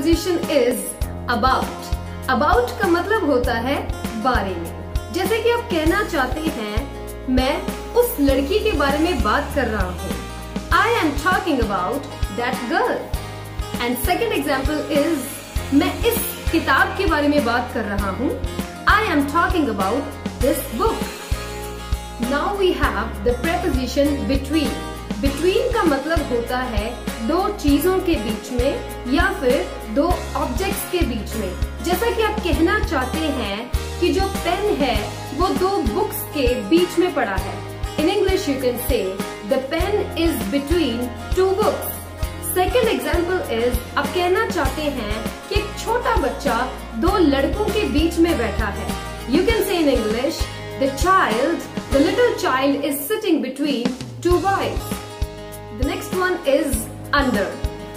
Preposition is about about का मतलब होता है बारे में। जैसे कि आप कहना चाहते हैं, मैं उस लड़की के बारे में बात कर रहा हूँ। I am talking about that girl and second example is मैं इस किताब के बारे में बात कर रहा हूँ। I am talking about this book now we have the preposition between between का मतलब होता है दो चीज़ों के बीच में या फिर दो ऑब्जेक्ट्स के बीच में। जैसा कि आप कहना चाहते हैं कि जो पेन है, वो दो बुक्स के बीच में पड़ा है। In English you can say the pen is between two books second example is आप कहना चाहते हैं कि एक छोटा बच्चा दो लड़कों के बीच में बैठा है। You can say in English the child the little child is sitting between two boys the next one is under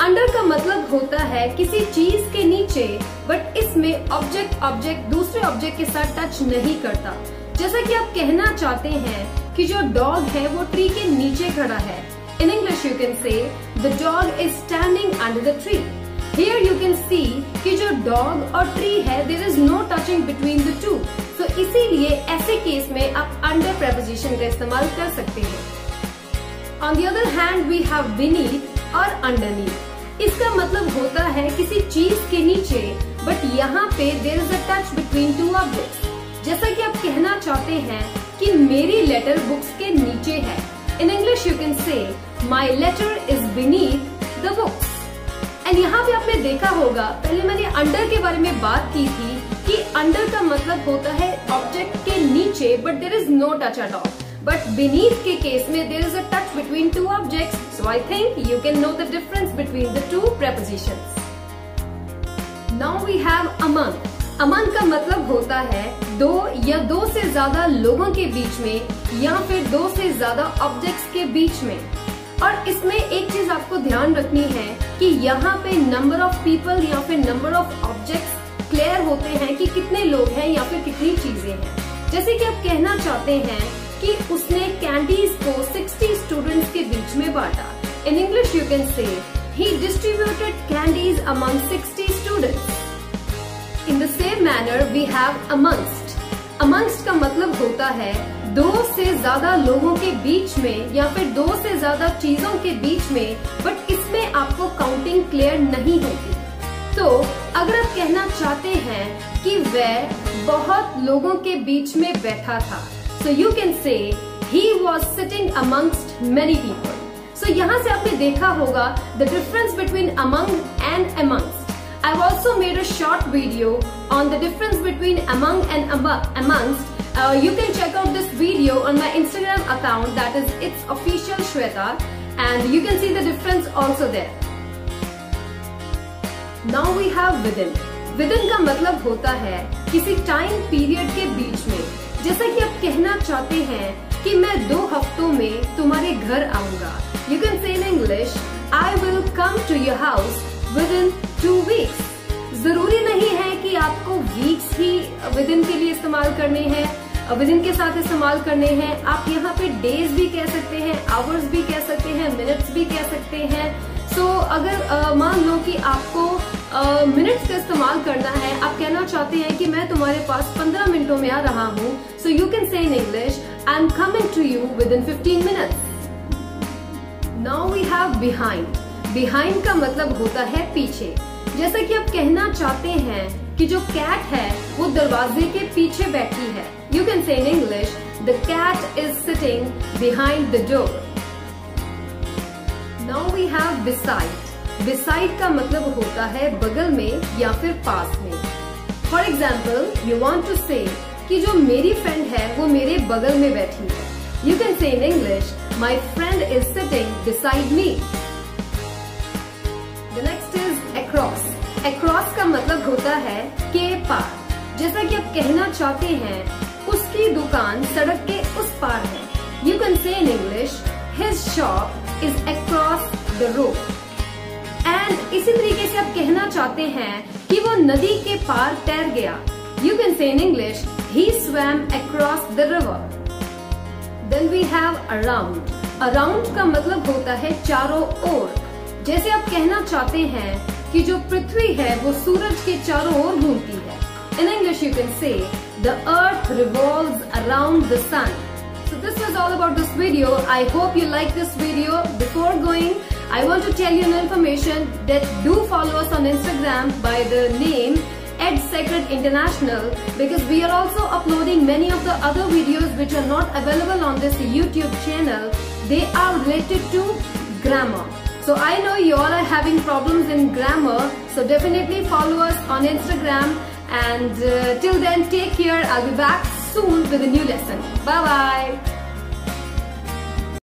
under का मतलब होता है किसी चीज़ के नीचे बट इसमें ऑब्जेक्ट ऑब्जेक्ट दूसरे ऑब्जेक्ट के साथ टच नहीं करता। जैसा कि आप कहना चाहते हैं कि जो डॉग है, वो ट्री के नीचे खड़ा है। In English you can say the dog is standing under the tree here you can see कि जो डॉग और ट्री है there is no touching between the two तो इसीलिए ऐसे केस में आप अंडर प्रेपोजिशन का इस्तेमाल कर सकते हैं। On the other hand we have beneath और अंडरनीथ इसका मतलब होता है किसी चीज़ के नीचे बट यहाँ पे there is a touch between two objects जैसा कि आप कहना चाहते हैं कि मेरी लेटर बुक्स के नीचे है. इन English you can say my letter is beneath the books and यहाँ पे आपने देखा होगा, पहले मैंने अंडर के बारे में बात की थी कि अंडर का मतलब होता है ऑब्जेक्ट के नीचे but there is no touch at all But beneath के केस में there is a touch between two objects. So I think you can know the difference between the two prepositions. Now we have among. अमन का मतलब होता है दो या दो से ज़्यादा लोगों के बीच में या फिर दो से ज़्यादा ऑब्जेक्ट्स के बीच में और इसमें एक चीज़ आपको ध्यान रखनी है कि यहाँ पे नंबर ऑफ़ पीपल या फिर नंबर ऑफ़ ऑब्जेक्ट्स क्लियर होते हैं कि कितने लोग हैं या फिर कितनी चीज़ें हैं जैसे कि आप कहना चाहते हैं कि उसने कैंडीज को 60 स्टूडेंट्स के बीच में बांटा। इन English you can say he distributed candies among 60 students in the same manner we have amongst amongst का मतलब होता है दो से ज़्यादा लोगों के बीच में या फिर दो से ज़्यादा चीज़ों के बीच में बट इसमें आपको काउंटिंग क्लियर नहीं होती तो अगर आप कहना चाहते हैं कि वह बहुत लोगों के बीच में बैठा था So you can say he was sitting amongst many people. So यहाँ से आपने देखा होगा the difference between among and amongst. I've also made a short video on the difference between among and amongst. Uh, you can check out this video on my Instagram account that is it's official Shweta and you can see the difference also there. Now we have within. Within का मतलब होता है किसी time period के बीच में जैसा कि चाहते हैं कि मैं दो हफ्तों में तुम्हारे घर आऊँगा। You can say in English I will come to your house within two weeks ज़रूरी नहीं है कि आपको वीक्स ही विद इन के लिए इस्तेमाल करने हैं विद इन के साथ इस्तेमाल करने हैं। आप यहाँ पे डेज़ भी कह सकते हैं आवर्स भी कह सकते हैं मिनट्स भी कह सकते हैं। सो so, अगर मान लो कि आपको मिनट्स का इस्तेमाल करना है। आप कहना चाहते हैं कि मैं तुम्हारे पास 15 मिनटों में आ रहा हूँ। So you can say in English I am coming to you within fifteen minutes now we have behind behind का मतलब होता है पीछे। जैसा कि आप कहना चाहते हैं कि जो कैट है, वो दरवाजे के पीछे बैठी है। You can say in English the cat is sitting behind the door now we have beside beside का मतलब होता है बगल में या फिर पास में। For example you want to say कि जो मेरी फ्रेंड है, वो मेरे बगल में बैठी है। You can say in English my friend is sitting beside me the next is across across का मतलब होता है के पार। जैसा कि आप कहना चाहते हैं, उसकी दुकान सड़क के उस पार है। You can say in English his shop is across the road इसी तरीके से आप कहना चाहते हैं कि वो नदी के पार तैर गया। You can say in English he swam across the river then we have around around का मतलब होता है चारों ओर। जैसे आप कहना चाहते हैं कि जो पृथ्वी है वो सूरज के चारों ओर घूमती है। In English you can say the earth revolve around the sun So this was all about this video. I hope you like this video. Before going, I want to tell you an information that do follow us on Instagram by the name Ed Sacred International because we are also uploading many of the other videos which are not available on this YouTube channel. They are related to grammar. So I know you all are having problems in grammar. So definitely follow us on Instagram. And uh, till then, take care. I'll be back soon with a new lesson. Bye bye.